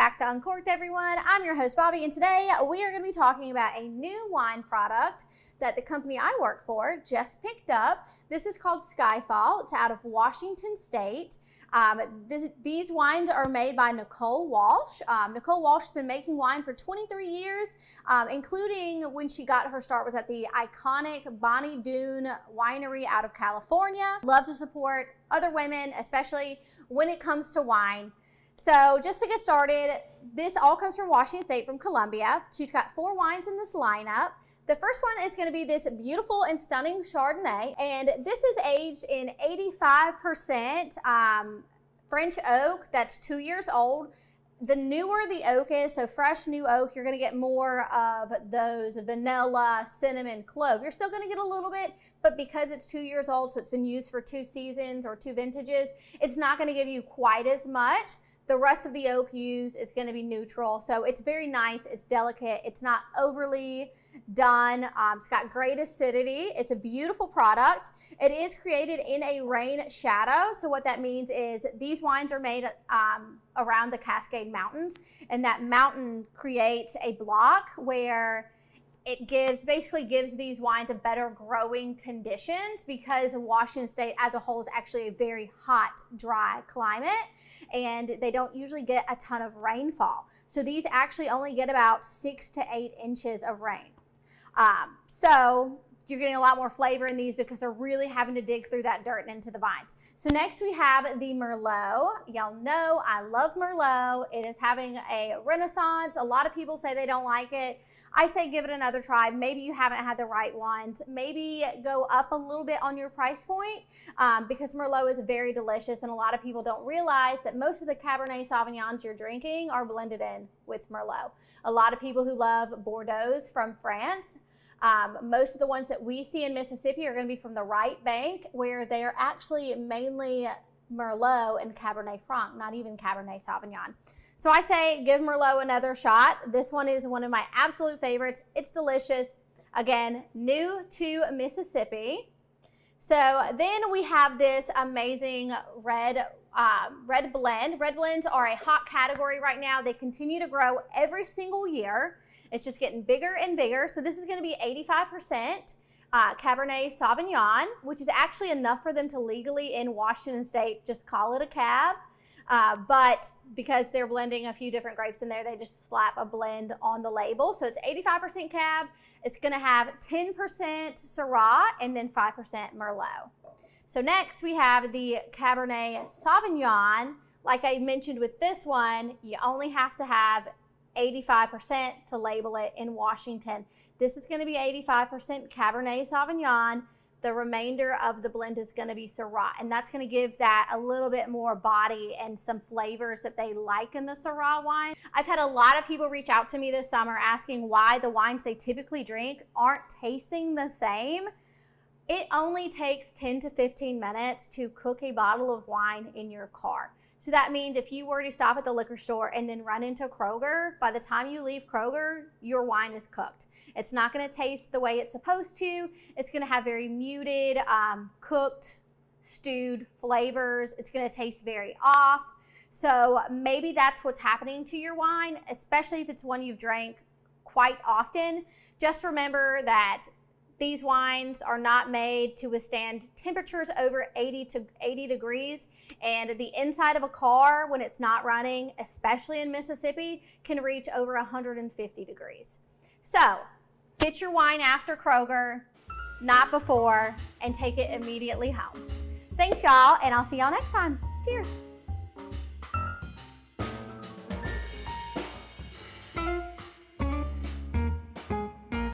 back to Uncorked, everyone. I'm your host, Bobbie, and today we are going to be talking about a new wine product that the company I work for just picked up. This is called Skyfall. It's out of Washington State. Um, this, these wines are made by Nicole Walsh. Um, Nicole Walsh has been making wine for 23 years, um, including when she got her start was at the iconic Bonny Doon Winery out of California. Love to support other women, especially when it comes to wine. So just to get started, this all comes from Washington State, from Columbia. She's got four wines in this lineup. The first one is going to be this beautiful and stunning Chardonnay, and this is aged in 85% um, French oak that's two years old the newer the oak is, so fresh new oak, you're going to get more of those vanilla, cinnamon, clove. You're still going to get a little bit, but because it's two years old, so it's been used for two seasons or two vintages, it's not going to give you quite as much. The rest of the oak used is going to be neutral. So it's very nice. It's delicate. It's not overly done. Um, it's got great acidity. It's a beautiful product. It is created in a rain shadow. So what that means is these wines are made um, around the Cascade Mountains and that mountain creates a block where it gives basically gives these wines a better growing conditions because Washington State as a whole is actually a very hot, dry climate and they don't usually get a ton of rainfall. So these actually only get about six to eight inches of rain. Um, so you're getting a lot more flavor in these because they're really having to dig through that dirt and into the vines. So next we have the Merlot. Y'all know I love Merlot. It is having a renaissance. A lot of people say they don't like it. I say give it another try. Maybe you haven't had the right ones. Maybe go up a little bit on your price point um, because Merlot is very delicious and a lot of people don't realize that most of the Cabernet Sauvignons you're drinking are blended in with Merlot. A lot of people who love Bordeaux from France um, most of the ones that we see in Mississippi are going to be from the right bank, where they are actually mainly Merlot and Cabernet Franc, not even Cabernet Sauvignon. So I say give Merlot another shot. This one is one of my absolute favorites. It's delicious. Again, new to Mississippi. So then we have this amazing red um, red blend. Red blends are a hot category right now. They continue to grow every single year. It's just getting bigger and bigger. So this is going to be 85% uh, Cabernet Sauvignon, which is actually enough for them to legally in Washington State just call it a cab. Uh, but because they're blending a few different grapes in there, they just slap a blend on the label. So it's 85% cab. It's going to have 10% Syrah and then 5% Merlot. So next we have the Cabernet Sauvignon. Like I mentioned with this one, you only have to have 85% to label it in Washington. This is going to be 85% Cabernet Sauvignon. The remainder of the blend is going to be Syrah, and that's going to give that a little bit more body and some flavors that they like in the Syrah wine. I've had a lot of people reach out to me this summer asking why the wines they typically drink aren't tasting the same. It only takes 10 to 15 minutes to cook a bottle of wine in your car. So that means if you were to stop at the liquor store and then run into Kroger, by the time you leave Kroger, your wine is cooked. It's not going to taste the way it's supposed to. It's going to have very muted, um, cooked, stewed flavors. It's going to taste very off. So maybe that's what's happening to your wine, especially if it's one you've drank quite often. Just remember that these wines are not made to withstand temperatures over 80 to 80 degrees. And the inside of a car, when it's not running, especially in Mississippi, can reach over 150 degrees. So get your wine after Kroger, not before, and take it immediately home. Thanks, y'all, and I'll see y'all next time. Cheers.